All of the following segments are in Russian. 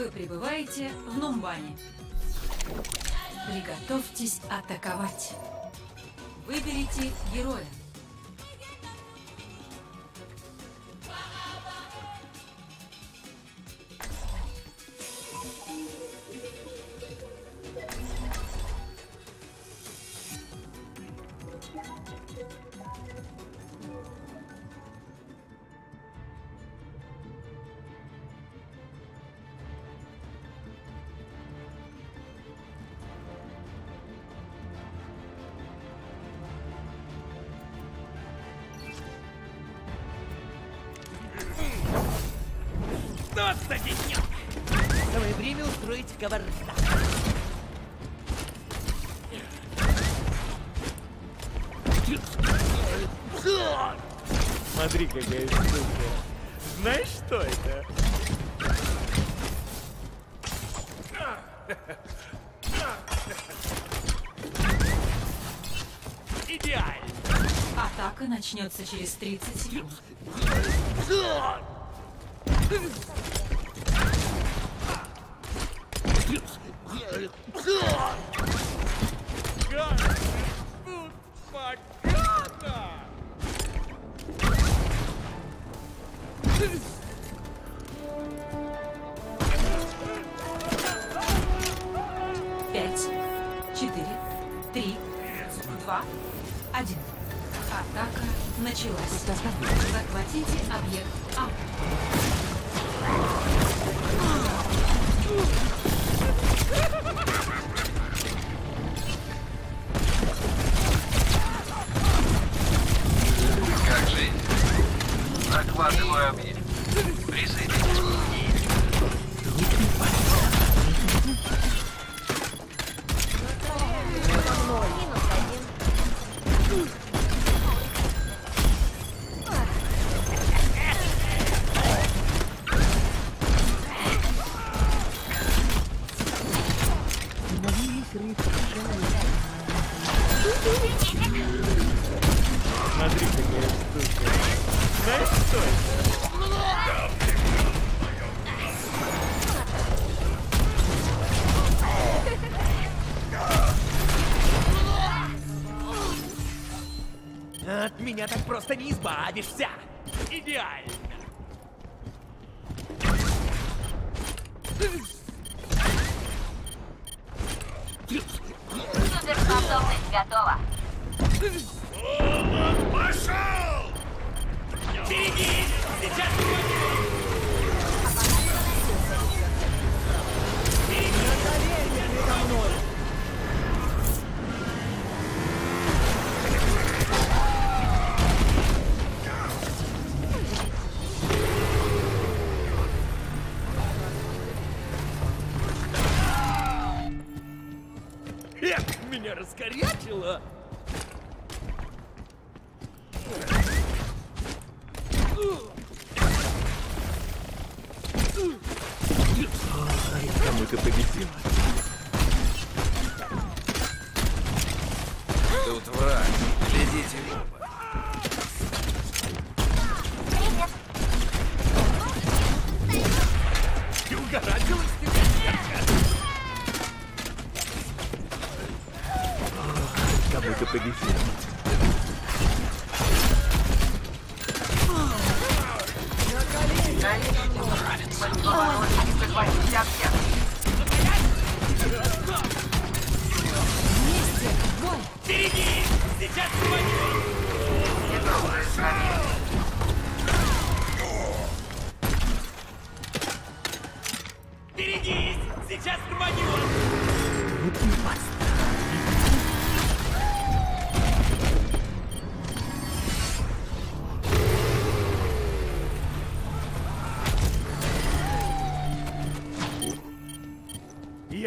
Вы прибываете в Нумбане. Приготовьтесь атаковать. Выберите героя. Что за денек? Самое время устроить кавардак. Смотри, какая штука. Знаешь, что это? Идеально. Атака начнется через 30 секунд. Два, один. Атака началась. Захватите объект А. Как жизнь? Захватываю объект. Присоединитесь. Смотри, какая штука. Знаешь, что это? От меня так просто не избавишься. Идеально. Суперспособность готова. Пошел! Берегись! Сейчас Эх, меня раскорячило! Кому-то повезло. Тут враг. Глядите в оба. Ты угораздилась Кому-то повезло.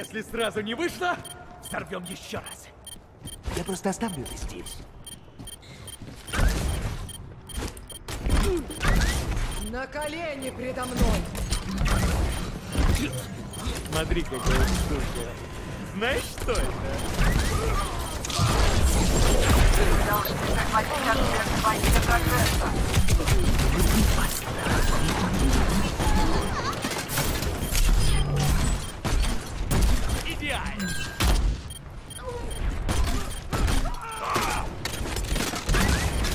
Если сразу не вышло, сорвем еще раз. Я просто оставлю это здесь. На колени предо мной! Смотри, какая штука. Знаешь, что это? Должны захватить объект своими прогресса. опять!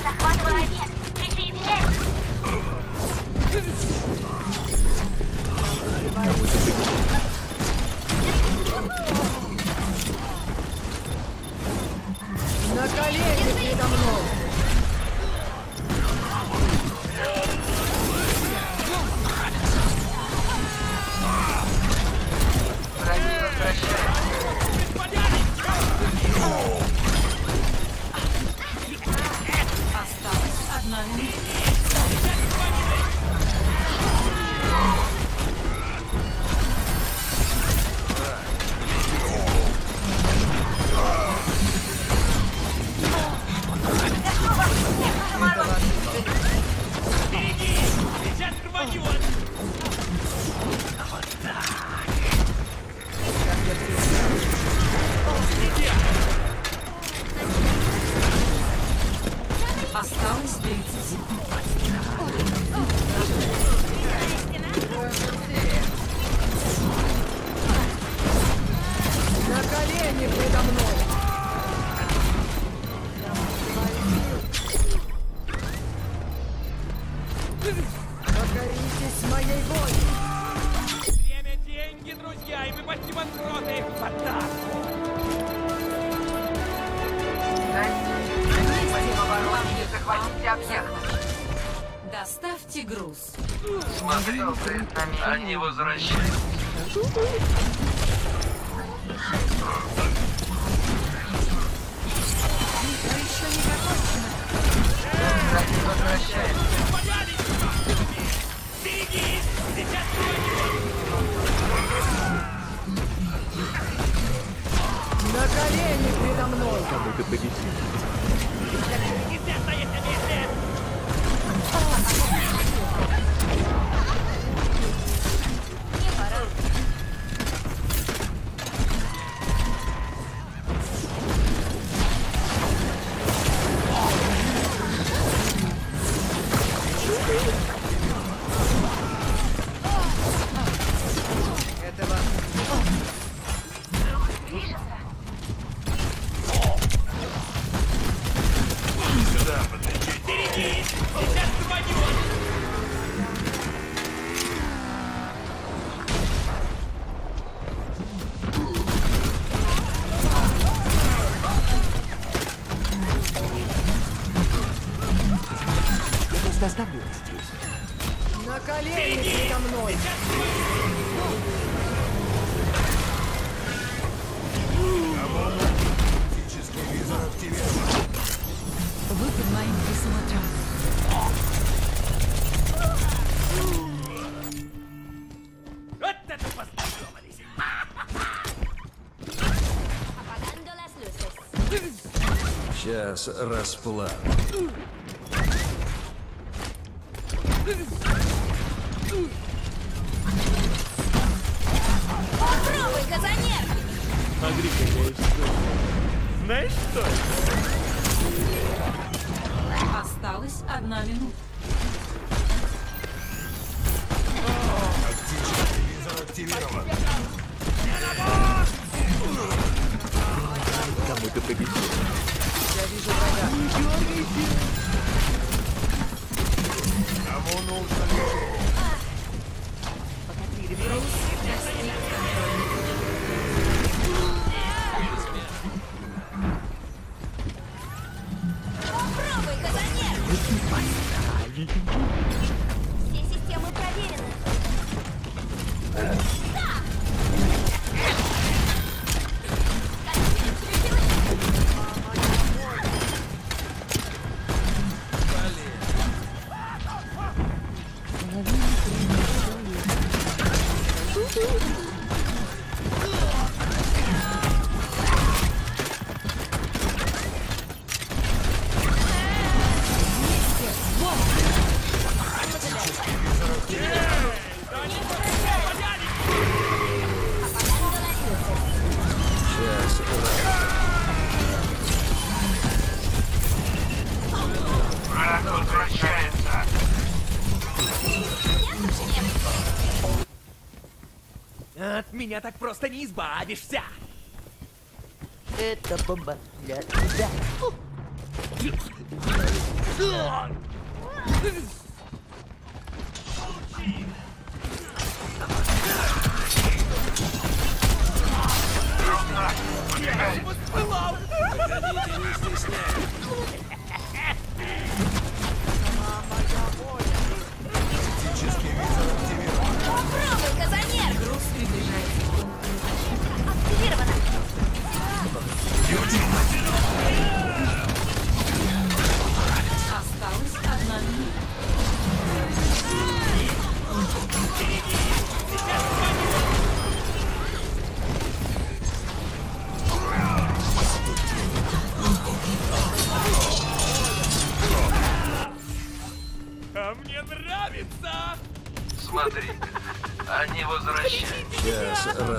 Захватываю объект! Присоединяйся! Кого-то прибегал. На колени передо мной! Покоритесь моей воле! Время деньги, друзья, и мы почти банкроты! Доставьте груз. Смотри, они возвращаются. Я Сейчас расплавлю. Смотри, какая штука. Знаешь что? Осталась одна минута. Кому-то победил. 魔物を探て меня так просто не избавишься! Это бомба для тебя. Попробуй,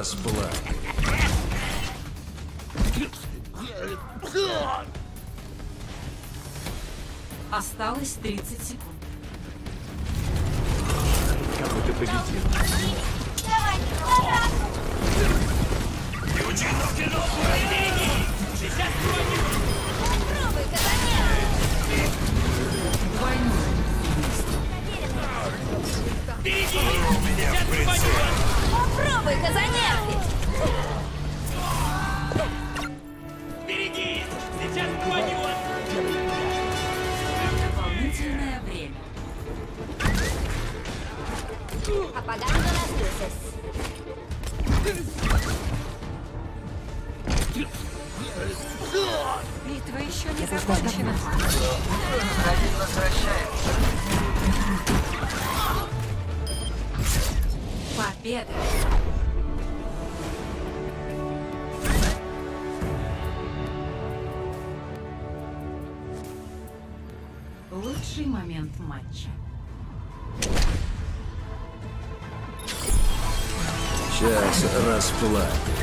Расплавлю. Осталось 30 секунд. Apagando las luces. Битва еще не закончена. Один возвращается. Победа! Лучший момент матча. Час расплаты.